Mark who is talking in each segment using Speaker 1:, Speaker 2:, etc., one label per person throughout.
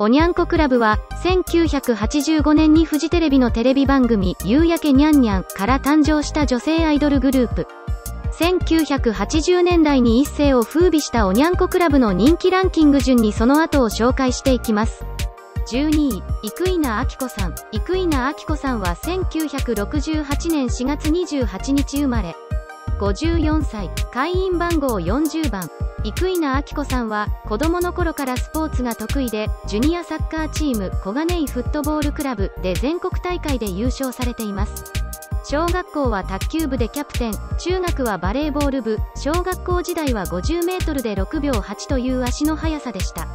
Speaker 1: おにゃんこクラブは、1985年にフジテレビのテレビ番組、夕焼けにゃんにゃんから誕生した女性アイドルグループ。1980年代に一世を風靡したおにゃんこクラブの人気ランキング順にその後を紹介していきます。12位、生稲晃子さん。生稲晃子さんは1968年4月28日生まれ。54歳、会員番号40番。生稲晃子さんは子供の頃からスポーツが得意でジュニアサッカーチーム小金井フットボールクラブで全国大会で優勝されています。小学校は卓球部でキャプテン中学はバレーボール部小学校時代は 50m で6秒8という足の速さでした。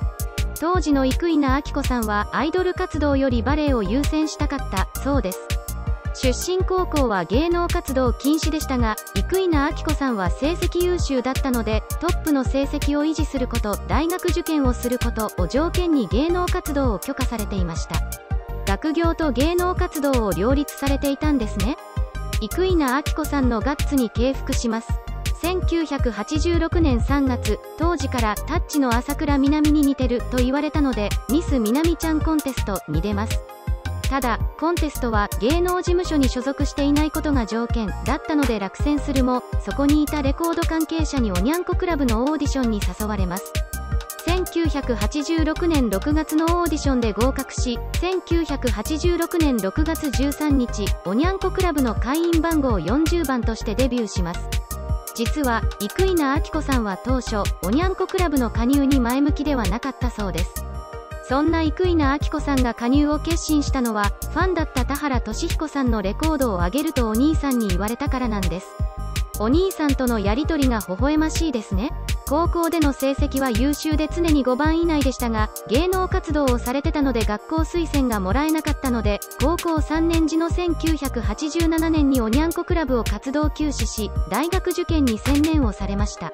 Speaker 1: 当時の生稲晃子さんはアイドル活動よりバレエを優先したかったそうです。出身高校は芸能活動禁止でしたが生稲晃子さんは成績優秀だったのでトップの成績を維持すること大学受験をすることを条件に芸能活動を許可されていました。学業と芸能活動を両立されていたんですね。生稲晃子さんのガッツに敬服します。1986年3月当時からタッチの朝倉みなみに似てると言われたのでミスみなみちゃんコンテストに出ます。ただコンテストは芸能事務所に所属していないことが条件だったので落選するもそこにいたレコード関係者におにゃんこクラブのオーディションに誘われます。1986年6月のオーディションで合格し1986年6月13日おにゃんこクラブの会員番号40番としてデビューします。実は生稲晃子さんは当初おにゃんこクラブの加入に前向きではなかったそうです。そんな生稲晃子さんが加入を決心したのはファンだった田原俊彦さんのレコードを上げるとお兄さんに言われたからなんです。お兄さんとのやり取りが微笑ましいですね。高校での成績は優秀で常に5番以内でしたが芸能活動をされてたので学校推薦がもらえなかったので高校3年時の1987年におにゃんこクラブを活動休止し大学受験に専念をされました。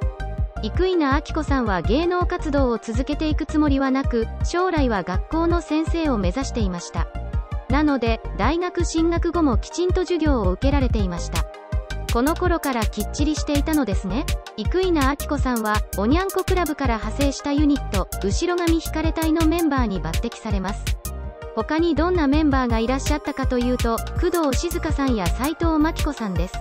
Speaker 1: 生稲晃子さんは芸能活動を続けていくつもりはなく将来は学校の先生を目指していましたなので大学進学後もきちんと授業を受けられていましたこの頃からきっちりしていたのですね生稲晃子さんはおにゃんこクラブから派生したユニット後ろ髪引かれ隊のメンバーに抜擢されます他にどんなメンバーがいらっしゃったかというと工藤静香さんや斉藤真希子さんです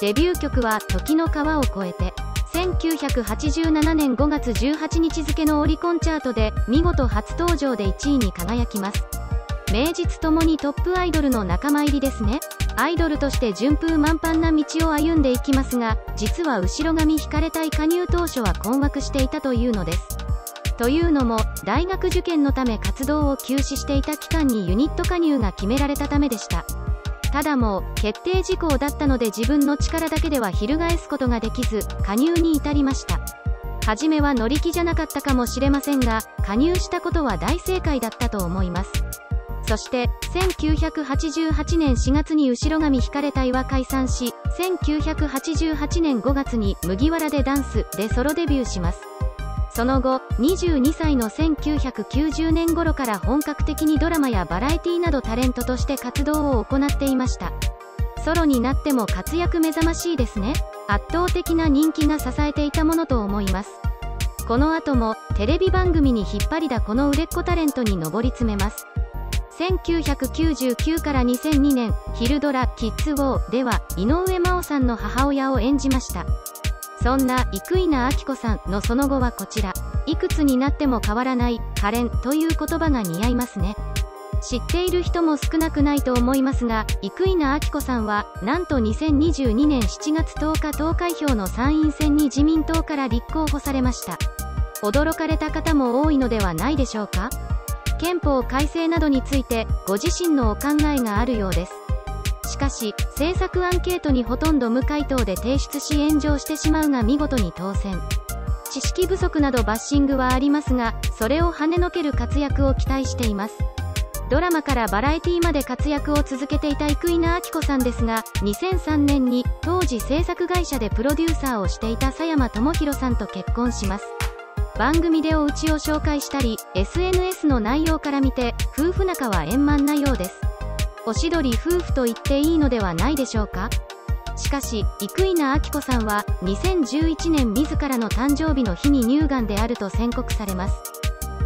Speaker 1: デビュー曲は時の川を越えて1987年5月18日付のオリコンチャートで見事初登場で1位に輝きます。名実ともにトップアイドルの仲間入りですね。アイドルとして順風満帆な道を歩んでいきますが実は後ろ髪引かれたい加入当初は困惑していたというのです。というのも大学受験のため活動を休止していた期間にユニット加入が決められたためでした。ただもう決定事項だったので自分の力だけでは翻すことができず加入に至りました。初めは乗り気じゃなかったかもしれませんが加入したことは大正解だったと思います。そして1988年4月に後ろ髪引かれ隊は解散し1988年5月に麦わらでダンスでソロデビューします。その後22歳の1990年頃から本格的にドラマやバラエティなどタレントとして活動を行っていました。ソロになっても活躍目覚ましいですね。圧倒的な人気が支えていたものと思います。この後もテレビ番組に引っ張りだこの売れっ子タレントに上り詰めます。1999から2002年「昼ドラキッズウォー」では井上真央さんの母親を演じました。そんな生稲晃子さんのその後はこちら。いくつになっても変わらない可憐という言葉が似合いますね。知っている人も少なくないと思いますが生稲晃子さんはなんと2022年7月10日投開票の参院選に自民党から立候補されました。驚かれた方も多いのではないでしょうか。憲法改正などについてご自身のお考えがあるようです。かし政策アンケートにほとんど無回答で提出し炎上してしまうが見事に当選。知識不足などバッシングはありますがそれを跳ねのける活躍を期待しています。ドラマからバラエティまで活躍を続けていた生稲晃子さんですが2003年に当時制作会社でプロデューサーをしていた佐山智博さんと結婚します。番組でお家を紹介したり SNS の内容から見て夫婦仲は円満なようです。おしどり夫婦と言っていいのではないでしょうか？しかし生稲晃子さんは2011年自らの誕生日の日に乳がんであると宣告されます。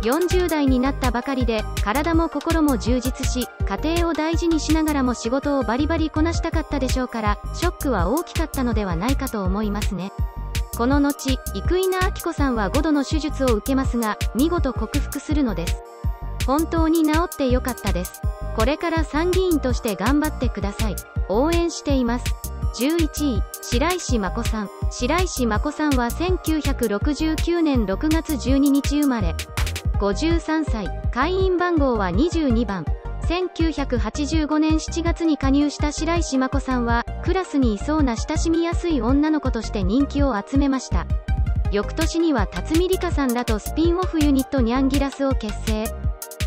Speaker 1: 40代になったばかりで体も心も充実し家庭を大事にしながらも仕事をバリバリこなしたかったでしょうからショックは大きかったのではないかと思いますね。この後生稲晃子さんは5度の手術を受けますが見事克服するのです。本当に治ってよかったです。これから参議院として頑張ってください。応援しています。11位白石真子さん。白石真子さんは1969年6月12日生まれ。53歳会員番号は22番1985年7月に加入した白石真子さんはクラスにいそうな親しみやすい女の子として人気を集めました。翌年には辰巳梨花さんらとスピンオフユニットニャンギラスを結成。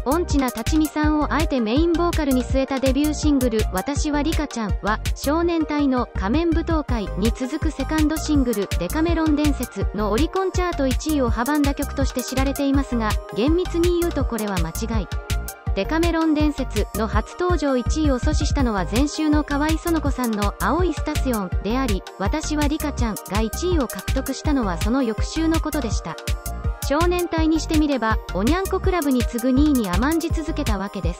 Speaker 1: 音痴な立見さんをあえてメインボーカルに据えたデビューシングル「私はリカちゃん」は少年隊の仮面舞踏会に続くセカンドシングル「デカメロン伝説」のオリコンチャート1位を阻んだ曲として知られていますが厳密に言うとこれは間違いデカメロン伝説の初登場1位を阻止したのは前週の河合園子さんの青いスタシオンであり、私はリカちゃんが1位を獲得したのはその翌週のことでした。少年隊にしてみればおにゃんこクラブに次ぐ2位に甘んじ続けたわけです。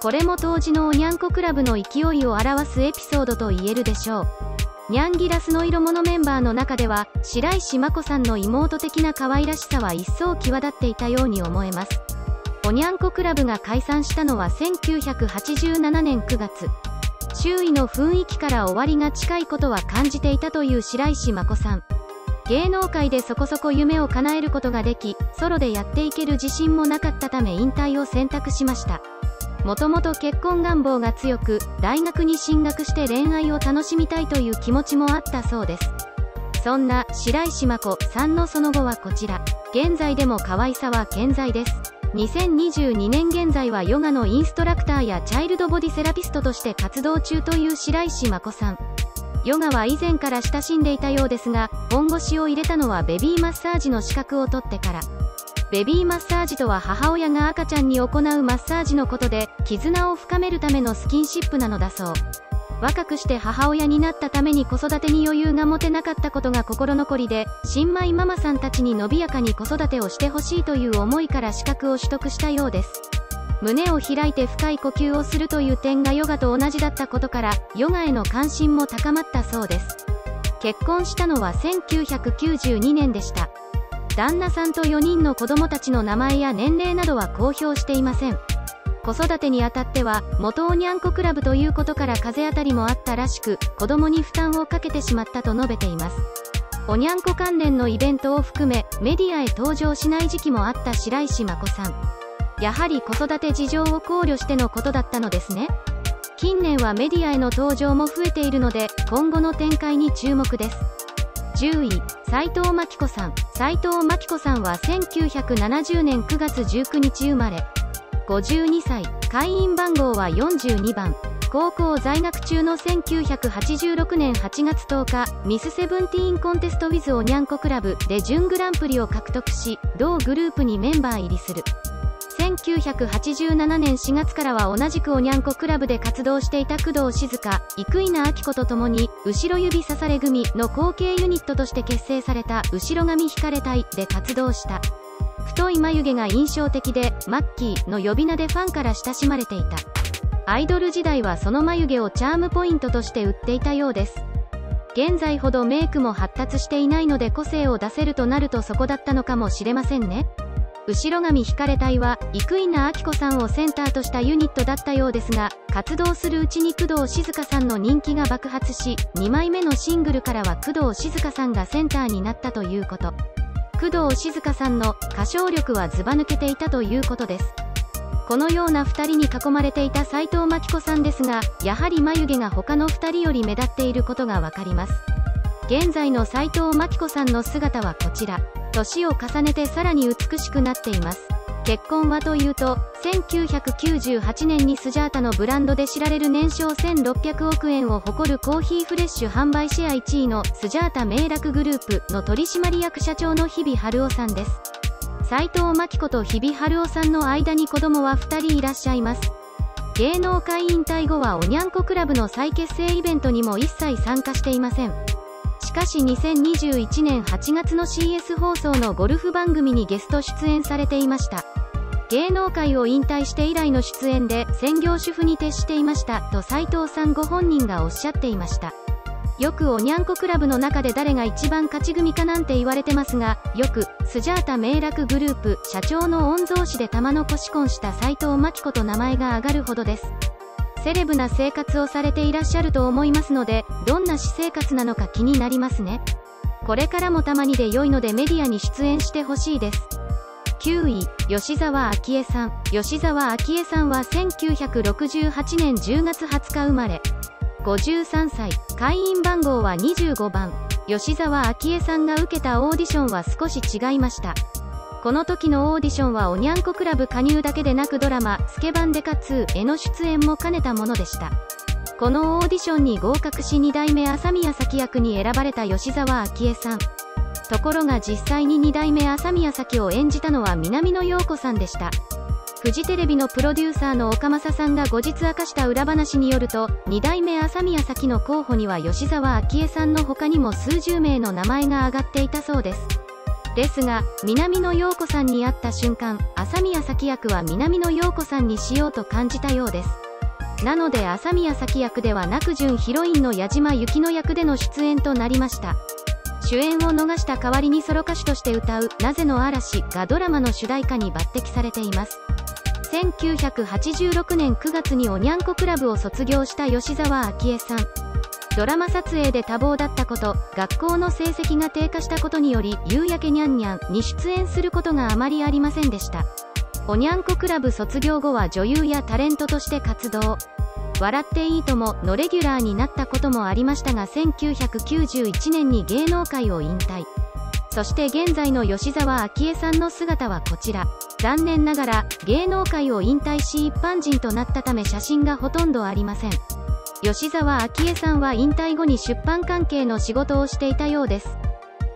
Speaker 1: これも当時のおにゃんこクラブの勢いを表すエピソードと言えるでしょう。ニャンギラスの色物メンバーの中では白石真子さんの妹的な可愛らしさは一層際立っていたように思えます。おにゃんこクラブが解散したのは1987年9月。周囲の雰囲気から終わりが近いことは感じていたという白石真子さん。芸能界でそこそこ夢を叶えることができソロでやっていける自信もなかったため引退を選択しました。もともと結婚願望が強く大学に進学して恋愛を楽しみたいという気持ちもあったそうです。そんな白石真子さんのその後はこちら。現在でも可愛さは健在です。2022年現在はヨガのインストラクターやチャイルドボディセラピストとして活動中という白石真子さん。ヨガは以前から親しんでいたようですが本腰を入れたのはベビーマッサージの資格を取ってから。ベビーマッサージとは母親が赤ちゃんに行うマッサージのことで絆を深めるためのスキンシップなのだそう。若くして母親になったために子育てに余裕が持てなかったことが心残りで新米ママさんたちに伸びやかに子育てをしてほしいという思いから資格を取得したようです。胸を開いて深い呼吸をするという点がヨガと同じだったことからヨガへの関心も高まったそうです。結婚したのは1992年でした。旦那さんと4人の子供たちの名前や年齢などは公表していません。子育てにあたっては元おにゃんこクラブということから風当たりもあったらしく子供に負担をかけてしまったと述べています。おにゃんこ関連のイベントを含めメディアへ登場しない時期もあった白石真子さん。やはり子育て事情を考慮してのことだったのですね。近年はメディアへの登場も増えているので今後の展開に注目です。10位斉藤真紀子さん。斉藤真紀子さんは1970年9月19日生まれ。52歳。会員番号は42番。高校在学中の1986年8月10日ミスセブンティーンコンテストウィズおにゃんこクラブで準グランプリを獲得し同グループにメンバー入りする。1987年4月からは同じくおにゃんこクラブで活動していた工藤静香生稲晃子とともに後ろ指刺され組の後継ユニットとして結成された後ろ髪引かれ隊で活動した。太い眉毛が印象的でマッキーの呼び名でファンから親しまれていた。アイドル時代はその眉毛をチャームポイントとして売っていたようです。現在ほどメイクも発達していないので個性を出せるとなるとそこだったのかもしれませんね。後ろ髪引かれ隊は生稲晃子さんをセンターとしたユニットだったようですが活動するうちに工藤静香さんの人気が爆発し2枚目のシングルからは工藤静香さんがセンターになったということ。工藤静香さんの歌唱力はずば抜けていたということです。このような2人に囲まれていた斎藤真希子さんですがやはり眉毛が他の2人より目立っていることが分かります。現在の斎藤真希子さんの姿はこちら。年を重ねてさらに美しくなっています。結婚はというと1998年にスジャータのブランドで知られる年商1600億円を誇るコーヒーフレッシュ販売シェア1位のスジャータ名楽グループの取締役社長の日比春夫さんです。斉藤真希子と日比春夫さんの間に子供は2人いらっしゃいます。芸能界引退後はおにゃんこクラブの再結成イベントにも一切参加していません。しかし2021年8月の CS 放送のゴルフ番組にゲスト出演されていました。芸能界を引退して以来の出演で専業主婦に徹していましたと斉藤さんご本人がおっしゃっていました。よくおにゃんこクラブの中で誰が一番勝ち組かなんて言われてますがよくスジャータ迷楽グループ社長の御曹司で玉のこし婚した斉藤真希子と名前が挙がるほどです。セレブな生活をされていらっしゃると思いますのでどんな私生活なのか気になりますね。これからもたまにで良いのでメディアに出演してほしいです。9位吉沢昭恵さん。吉沢昭恵さんは1968年10月20日生まれ。53歳。会員番号は25番。吉沢昭恵さんが受けたオーディションは少し違いました。この時のオーディションはおにゃんこクラブ加入だけでなくドラマ「スケバンデカ2」への出演も兼ねたものでした。このオーディションに合格し2代目朝宮咲役に選ばれた吉沢昭恵さん。ところが実際に2代目朝宮咲を演じたのは南野陽子さんでした。フジテレビのプロデューサーの岡正さんが後日明かした裏話によると2代目朝宮咲の候補には吉沢昭恵さんの他にも数十名の名前が挙がっていたそうです。ですが南野陽子さんに会った瞬間朝宮咲役は南野陽子さんにしようと感じたようです。なので朝宮咲役ではなく準ヒロインの矢島由紀乃役での出演となりました。主演を逃した代わりにソロ歌手として歌う「なぜの嵐」がドラマの主題歌に抜擢されています。1986年9月におにゃんこクラブを卒業した吉沢昭恵さん。ドラマ撮影で多忙だったこと学校の成績が低下したことにより「夕焼けにゃんにゃん」に出演することがあまりありませんでした。おにゃんこクラブ卒業後は女優やタレントとして活動。笑っていいとものレギュラーになったこともありましたが1991年に芸能界を引退。そして現在の吉沢昭恵さんの姿はこちら。残念ながら芸能界を引退し一般人となったため写真がほとんどありません。吉沢昭恵さんは引退後に出版関係の仕事をしていたようです。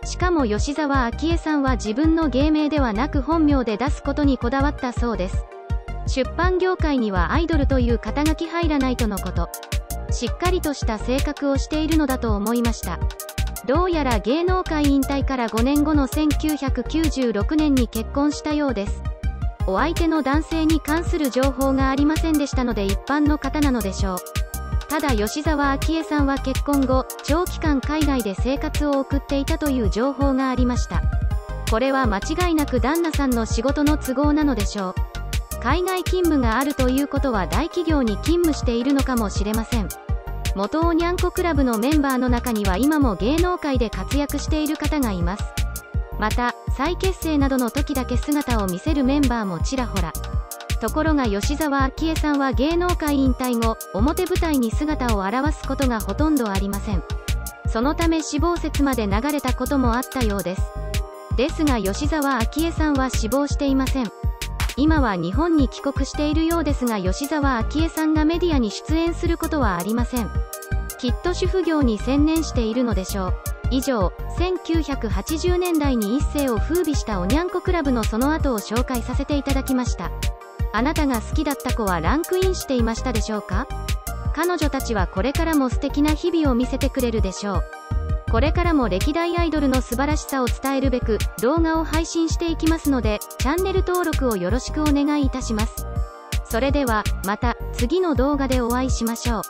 Speaker 1: しかも吉沢昭恵さんは自分の芸名ではなく本名で出すことにこだわったそうです。出版業界にはアイドルという肩書き入らないとのこと。しっかりとした性格をしているのだと思いました。どうやら芸能界引退から5年後の1996年に結婚したようです。お相手の男性に関する情報がありませんでしたので一般の方なのでしょう。ただ吉沢昭恵さんは結婚後長期間海外で生活を送っていたという情報がありました。これは間違いなく旦那さんの仕事の都合なのでしょう。海外勤務があるということは大企業に勤務しているのかもしれません。元おにゃんこクラブのメンバーの中には今も芸能界で活躍している方がいます。また再結成などの時だけ姿を見せるメンバーもちらほら。ところが吉沢昭恵さんは芸能界引退後表舞台に姿を現すことがほとんどありません。そのため死亡説まで流れたこともあったようです。ですが吉沢昭恵さんは死亡していません。今は日本に帰国しているようですが吉沢昭恵さんがメディアに出演することはありません。きっと主婦業に専念しているのでしょう。以上1980年代に一世を風靡したおにゃんこクラブのその後を紹介させていただきました。あなたが好きだった子はランクインしていましたでしょうか？彼女たちはこれからも素敵な日々を見せてくれるでしょう。これからも歴代アイドルの素晴らしさを伝えるべく動画を配信していきますのでチャンネル登録をよろしくお願いいたします。それではまた次の動画でお会いしましょう。